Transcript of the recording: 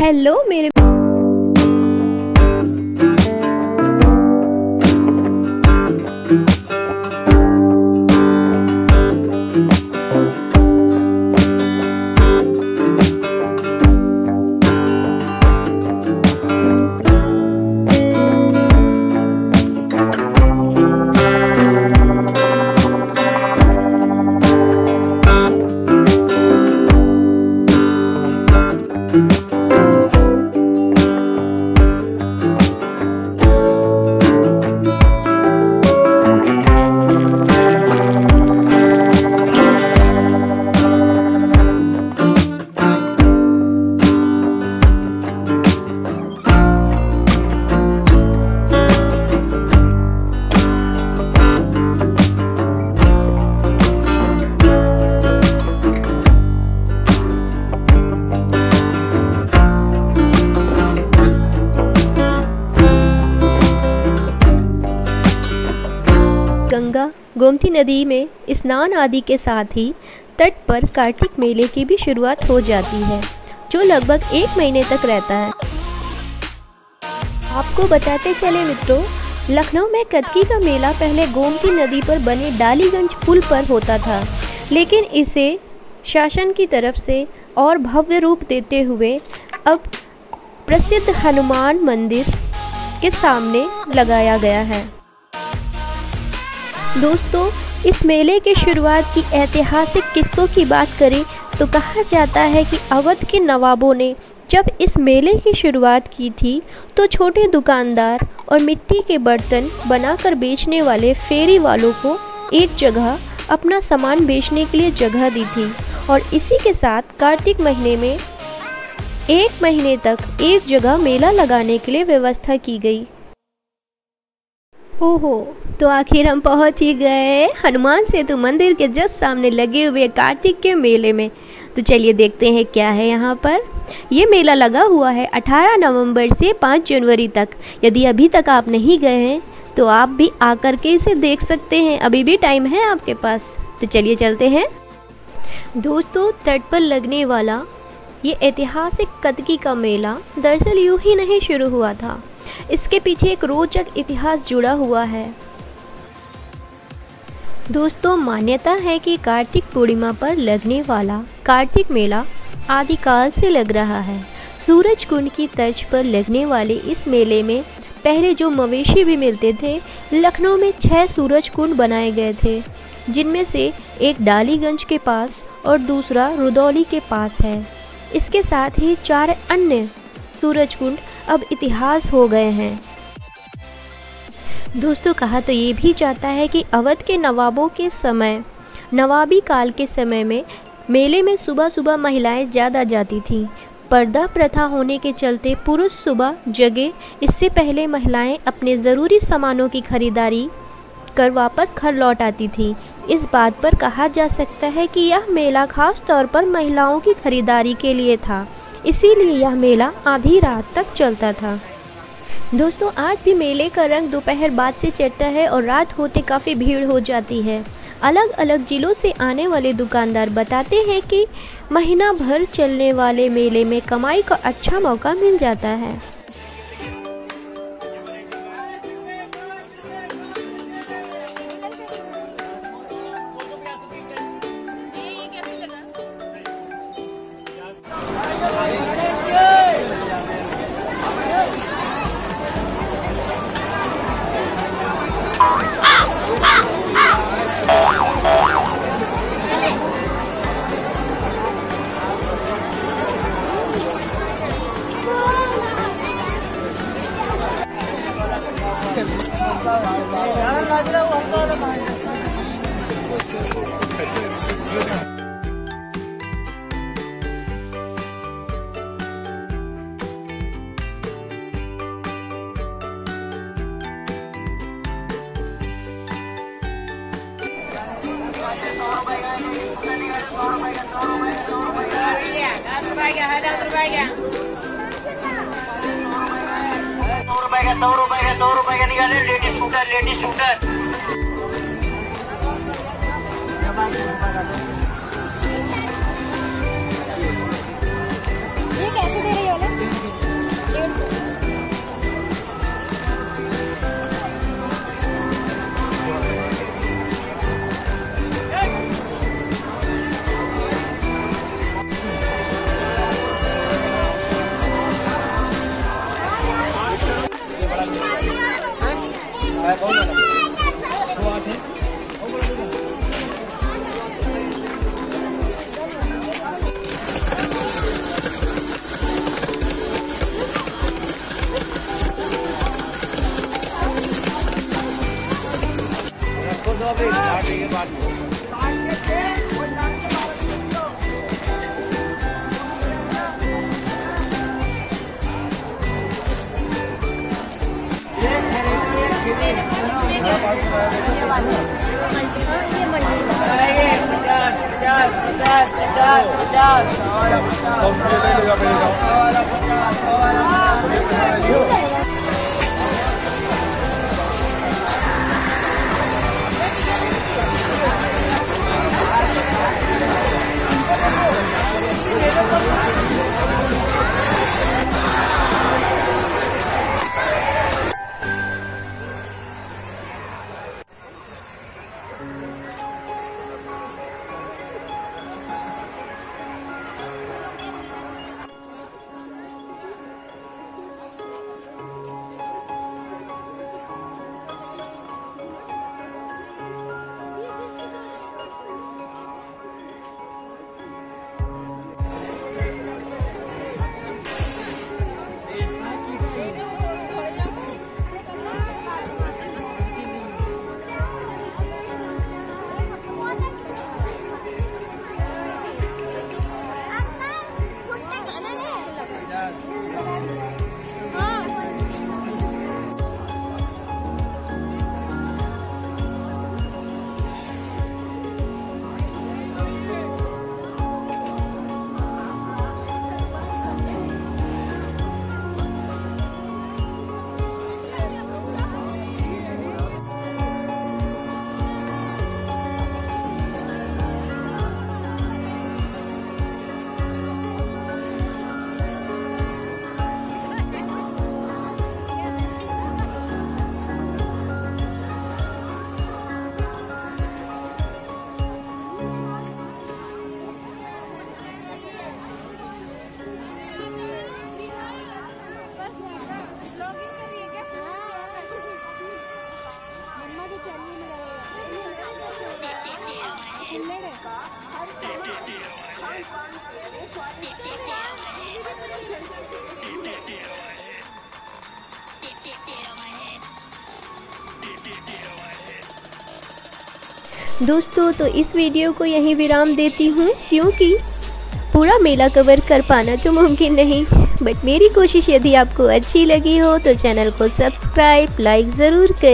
Hello मेरे गोमती नदी में स्नान आदि के साथ ही तट पर कार्तिक मेले की भी शुरुआत हो जाती है, जो लगभग एक महीने तक रहता है। आपको बताते चले मित्रों, लखनऊ में कतकी का मेला पहले गोमती नदी पर बने डालीगंज पुल पर होता था, लेकिन इसे शासन की तरफ़ से और भव्य रूप देते हुए अब प्रसिद्ध हनुमान मंदिर के सामने लगाया गया है। दोस्तों, इस मेले की शुरुआत की ऐतिहासिक किस्सों की बात करें तो कहा जाता है कि अवध के नवाबों ने जब इस मेले की शुरुआत की थी तो छोटे दुकानदार और मिट्टी के बर्तन बनाकर बेचने वाले फेरी वालों को एक जगह अपना सामान बेचने के लिए जगह दी थी। और इसी के साथ कार्तिक महीने में एक महीने तक एक जगह मेला लगाने के लिए व्यवस्था की गई। ओहो! तो आखिर हम पहुँच ही गए हनुमान सेतु मंदिर के जस्ट सामने लगे हुए कार्तिक के मेले में। तो चलिए देखते हैं क्या है यहाँ पर। ये मेला लगा हुआ है 18 नवंबर से 5 जनवरी तक। यदि अभी तक आप नहीं गए हैं तो आप भी आकर के इसे देख सकते हैं। अभी भी टाइम है आपके पास। तो चलिए चलते हैं। दोस्तों, तट पर लगने वाला ये ऐतिहासिक कतकी का मेला दरअसल यूँ ही नहीं शुरू हुआ था। इसके पीछे एक रोचक इतिहास जुड़ा हुआ है। दोस्तों, मान्यता है कि कार्तिक पूर्णिमा पर लगने वाला कार्तिक मेला आदिकाल से लग रहा है। सूरज कुंड की तर्ज पर लगने वाले इस मेले में पहले जो मवेशी भी मिलते थे, लखनऊ में छह सूरज कुंड बनाए गए थे, जिनमें से एक डालीगंज के पास और दूसरा रुदौली के पास है। इसके साथ ही चार अन्य सूरज कुंड अब इतिहास हो गए हैं। दोस्तों, कहा तो ये भी जाता है कि अवध के नवाबों के समय, नवाबी काल के समय में मेले में सुबह सुबह महिलाएँ ज़्यादा जाती थीं। पर्दा प्रथा होने के चलते पुरुष सुबह, जगे, इससे पहले महिलाएँ अपने ज़रूरी सामानों की खरीदारी कर वापस घर लौट आती थीं। इस बात पर कहा जा सकता है कि यह मेला खास तौर पर महिलाओं की खरीदारी के लिए था, इसीलिए यह मेला आधी रात तक चलता था। दोस्तों, आज भी मेले का रंग दोपहर बाद से चढ़ता है और रात होते काफ़ी भीड़ हो जाती है। अलग अलग जिलों से आने वाले दुकानदार बताते हैं कि महीना भर चलने वाले मेले में कमाई का अच्छा मौका मिल जाता है। सौ रुपए का सौ रुपए का निकाले ladies shooter ladies shooter Cuidado, cuidado. दोस्तों तो इस वीडियो को यहीं विराम देती हूँ, क्योंकि पूरा मेला कवर कर पाना तो मुमकिन नहीं। बट मेरी कोशिश यदि आपको अच्छी लगी हो तो चैनल को सब्सक्राइब लाइक ज़रूर करें।